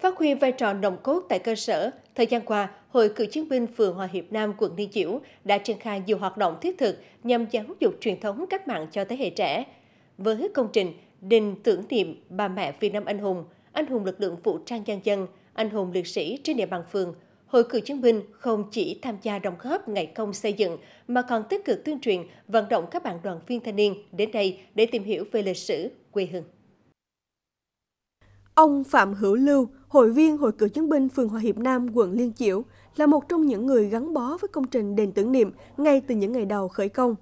Phát huy vai trò nòng cốt tại cơ sở, thời gian qua, Hội Cựu chiến binh phường Hòa Hiệp Nam, quận Liên Chiểu đã triển khai nhiều hoạt động thiết thực nhằm giáo dục truyền thống cách mạng cho thế hệ trẻ. Với công trình Đình tưởng niệm bà mẹ Việt Nam anh hùng, anh hùng lực lượng vũ trang nhân dân, anh hùng liệt sĩ trên địa bàn phường, Hội cựu chiến binh không chỉ tham gia đóng góp ngày công xây dựng mà còn tích cực tuyên truyền, vận động các bạn đoàn viên thanh niên đến đây để tìm hiểu về lịch sử quê hương. Ông Phạm Hữu Lưu, hội viên Hội cựu chiến binh phường Hòa Hiệp Nam, quận Liên Chiểu, là một trong những người gắn bó với công trình đền tưởng niệm ngay từ những ngày đầu khởi công.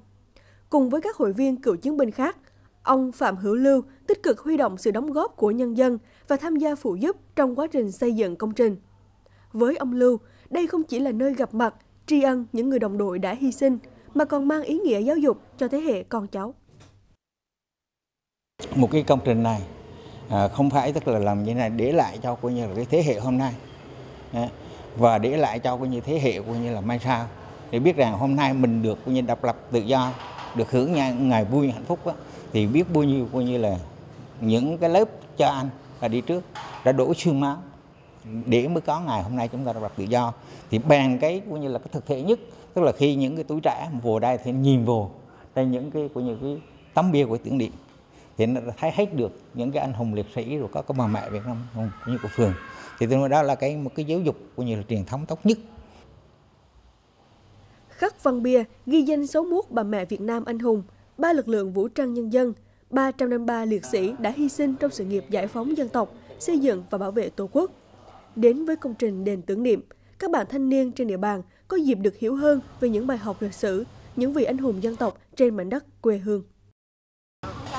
Cùng với các hội viên cựu chiến binh khác, ông Phạm Hữu Lưu tích cực huy động sự đóng góp của nhân dân và tham gia phụ giúp trong quá trình xây dựng công trình. Với ông Lưu, đây không chỉ là nơi gặp mặt, tri ân những người đồng đội đã hy sinh, mà còn mang ý nghĩa giáo dục cho thế hệ con cháu. Một cái công trình này à, không phải tức là làm như này để lại cho coi như là cái thế hệ hôm nay. Và để lại cho coi như thế hệ coi như là mai sau. Để biết rằng hôm nay mình được coi như độc lập tự do được hưởng ngày vui hạnh phúc đó, thì biết bao nhiêu coi như là những cái lớp cho anh và đi trước đã đổ xương máu. Để mới có ngày hôm nay chúng ta độc lập tự do. Thì bàn cái coi như là cái thực thể nhất tức là khi những cái tuổi trẻ vô đây thì nhìn vô đây những cái của những cái tấm bia của tưởng niệm thì nó thấy hết được những cái anh hùng liệt sĩ rồi có các bà mẹ Việt Nam hùng như của phường. Thì tôi nói đó là cái một cái giáo dục của như là truyền thống tốt nhất. Khắc văn bia ghi danh 61 bà mẹ Việt Nam anh hùng ba lực lượng vũ trang nhân dân 353 liệt sĩ đã hy sinh trong sự nghiệp giải phóng dân tộc xây dựng và bảo vệ tổ quốc. Đến với công trình đền tưởng niệm, các bạn thanh niên trên địa bàn có dịp được hiểu hơn về những bài học lịch sử, những vị anh hùng dân tộc trên mảnh đất quê hương.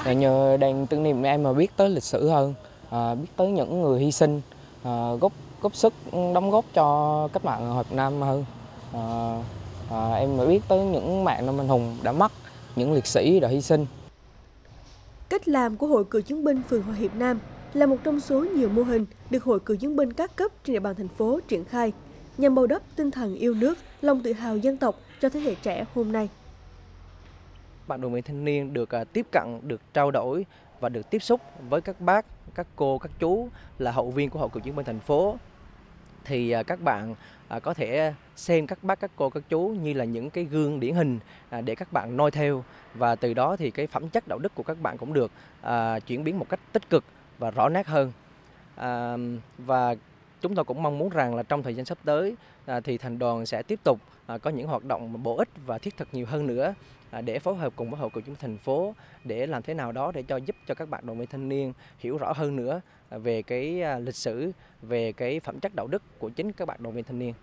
Dạ, nhờ đèn tưởng niệm em mà biết tới lịch sử hơn, à, biết tới những người hy sinh, à, góp góp sức ừ, đóng góp cho cách mạng Việt Nam hơn. À, à, em mới biết tới những mạng Nam anh hùng đã mất, những liệt sĩ đã hy sinh. Cách làm của Hội Cựu chiến binh phường Hòa Hiệp Nam là một trong số nhiều mô hình được Hội Cựu chiến binh các cấp trên địa bàn thành phố triển khai nhằm bồi đắp tinh thần yêu nước, lòng tự hào dân tộc cho thế hệ trẻ hôm nay. Bạn đoàn viên thanh niên được à, tiếp cận, được trao đổi và được tiếp xúc với các bác, các cô, các chú là hậu viên của Hội Cựu chiến binh thành phố. Thì à, các bạn à, có thể xem các bác các cô các chú như là những cái gương điển hình để các bạn noi theo. Và từ đó thì cái phẩm chất đạo đức của các bạn cũng được chuyển biến một cách tích cực và rõ nét hơn. Và chúng tôi cũng mong muốn rằng là trong thời gian sắp tới à, thì thành đoàn sẽ tiếp tục à, có những hoạt động bổ ích và thiết thực nhiều hơn nữa à, để phối hợp cùng với hội cựu chiến thành phố để làm thế nào đó để cho giúp cho các bạn đoàn viên thanh niên hiểu rõ hơn nữa về cái lịch sử, về cái phẩm chất đạo đức của chính các bạn đoàn viên thanh niên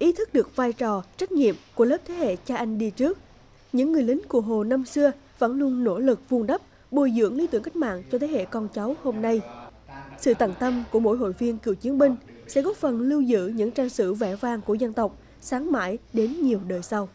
ý thức được vai trò, trách nhiệm của lớp thế hệ cha anh đi trước những người lính của hồ năm xưa vẫn luôn nỗ lực vun đắp, bồi dưỡng lý tưởng cách mạng cho thế hệ con cháu hôm nay. Sự tận tâm của mỗi hội viên cựu chiến binh sẽ góp phần lưu giữ những trang sử vẻ vang của dân tộc, sáng mãi đến nhiều đời sau.